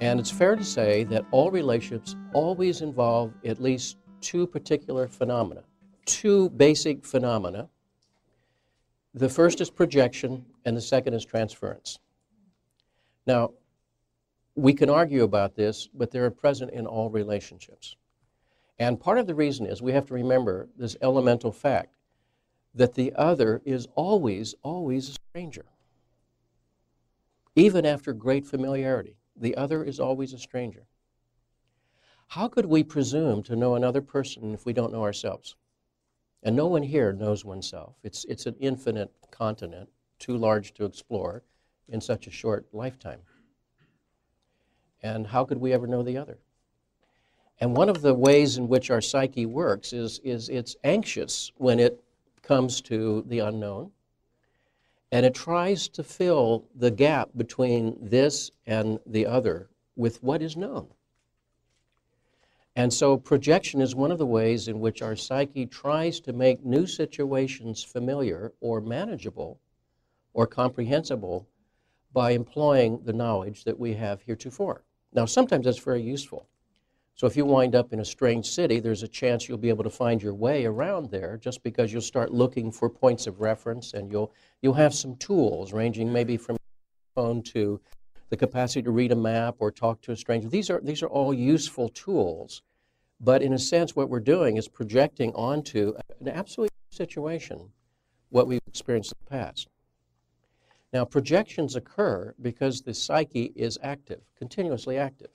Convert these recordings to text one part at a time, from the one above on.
And it's fair to say that all relationships always involve at least two particular phenomena, two basic phenomena. The first is projection, and the second is transference. Now, we can argue about this, but they're present in all relationships. And part of the reason is we have to remember this elemental fact that the other is always, always a stranger. Even after great familiarity, the other is always a stranger. How could we presume to know another person if we don't know ourselves? And no one here knows oneself. It's, it's an infinite continent, too large to explore in such a short lifetime. And how could we ever know the other? And one of the ways in which our psyche works is, is it's anxious when it comes to the unknown. And it tries to fill the gap between this and the other with what is known. And so projection is one of the ways in which our psyche tries to make new situations familiar or manageable or comprehensible by employing the knowledge that we have heretofore. Now, sometimes that's very useful. So if you wind up in a strange city, there's a chance you'll be able to find your way around there just because you'll start looking for points of reference and you'll, you'll have some tools ranging maybe from phone to the capacity to read a map or talk to a stranger. These are, these are all useful tools. But in a sense, what we're doing is projecting onto an absolute situation what we've experienced in the past. Now, projections occur because the psyche is active, continuously active.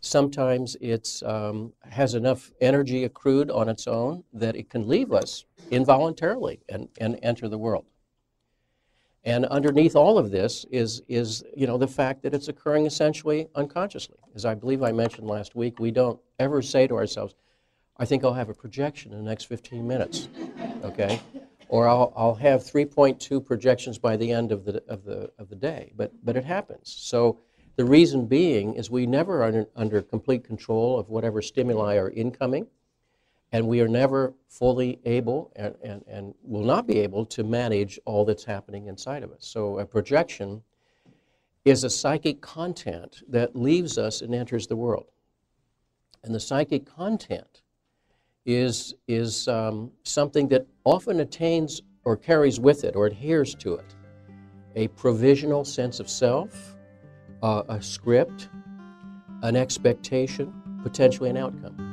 Sometimes it um, has enough energy accrued on its own that it can leave us involuntarily and, and enter the world. And underneath all of this is, is you know, the fact that it's occurring essentially unconsciously. As I believe I mentioned last week, we don't ever say to ourselves, I think I'll have a projection in the next 15 minutes, okay? Or I'll, I'll have 3.2 projections by the end of the, of the, of the day. But, but it happens. So the reason being is we never are under, under complete control of whatever stimuli are incoming, and we are never fully able and, and, and will not be able to manage all that's happening inside of us. So a projection is a psychic content that leaves us and enters the world. And the psychic content is, is um, something that often attains or carries with it or adheres to it a provisional sense of self, uh, a script, an expectation, potentially an outcome.